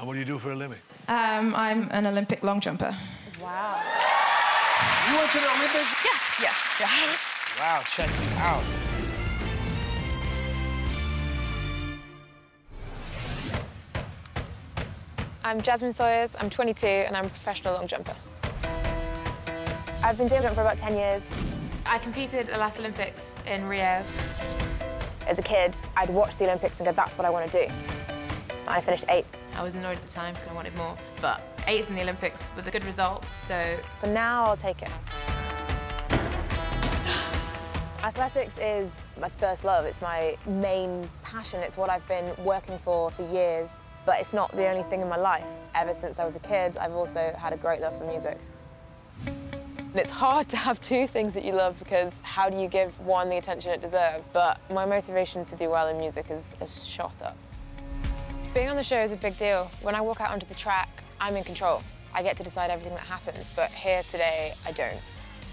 And what do you do for a living? Um, I'm an Olympic long jumper. Wow. You went to the Olympics? Yes, yeah, yeah. Wow, check you out. I'm Jazmin Sawyers, I'm 22, and I'm a professional long jumper. I've been doing it for about 10 years. I competed at the last Olympics in Rio. As a kid, I'd watch the Olympics and go, that's what I want to do. And I finished eighth. I was annoyed at the time because I wanted more, but eighth in the Olympics was a good result, so... For now, I'll take it. Athletics is my first love. It's my main passion. It's what I've been working for for years, but it's not the only thing in my life. Ever since I was a kid, I've also had a great love for music. And It's hard to have two things that you love because how do you give one the attention it deserves? But my motivation to do well in music is, is shot up. Being on the show is a big deal. When I walk out onto the track, I'm in control. I get to decide everything that happens, but here today, I don't.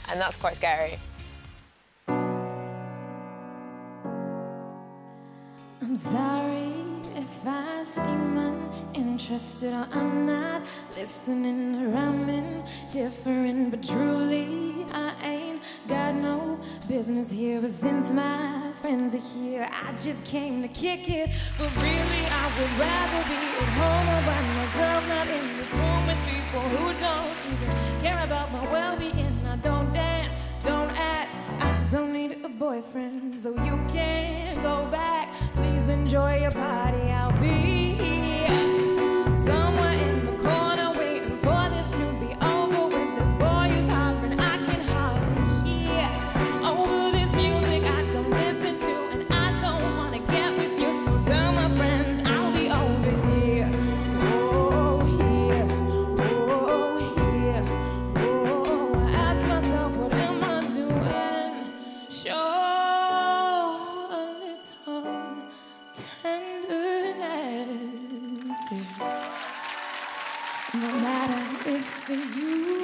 And that's quite scary. I'm sorry if I seem uninterested or I'm not listening or I'm indifferent, but truly I ain't got no business here. But since my friends are here, I just came to kick it. But really, I would rather be at home by myself, not in this room with people who don't even care about my well-being. I don't dance, don't act, I don't need a boyfriend, so you can go back. Please enjoy your party. I'll be if you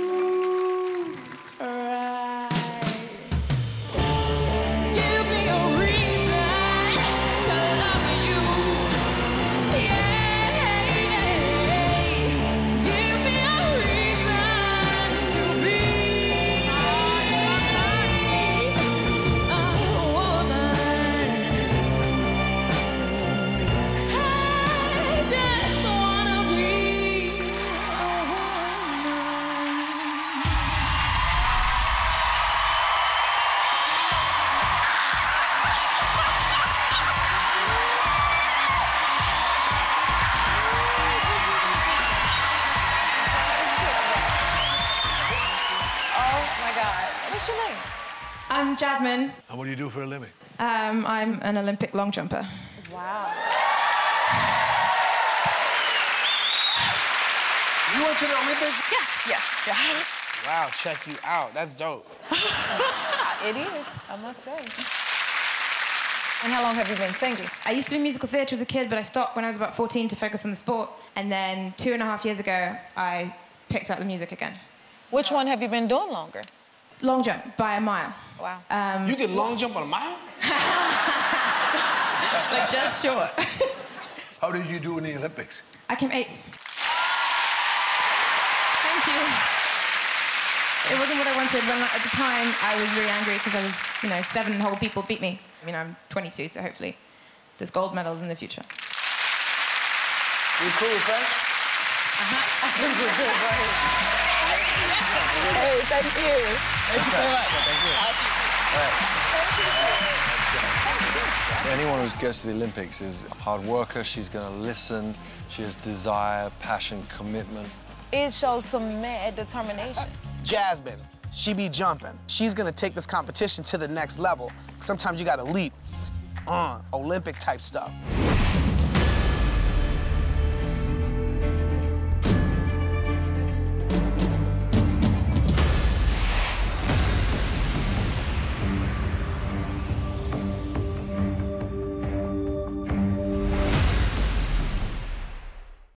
What's your name? I'm Jazmin. And what do you do for a living? Um, I'm an Olympic long jumper. Wow. You went to the Olympics? Yes, yeah, yeah. Wow, check you out. That's dope. It is, I must say. And how long have you been singing? I used to do musical theatre as a kid, but I stopped when I was about 14 to focus on the sport. And then two and a half years ago, I picked up the music again. Which one have you been doing longer? Long jump by a mile. Wow. Um, you can long jump on a mile? Like just short. How did you do in the Olympics? I came eighth. Thank you. It wasn't what I wanted. When at the time I was really angry because I was, you know, seven whole people beat me. I mean, I'm 22, so hopefully there's gold medals in the future. You cool, fresh? Uh-huh. Hey, thank you. Thank you so much. Thank you. Right. Anyone who gets to the Olympics is a hard worker. She's going to listen. She has desire, passion, commitment. It shows some mad determination. Jazmin, she be jumping. She's gonna take this competition to the next level. Sometimes you gotta leap. Uh, Olympic type stuff.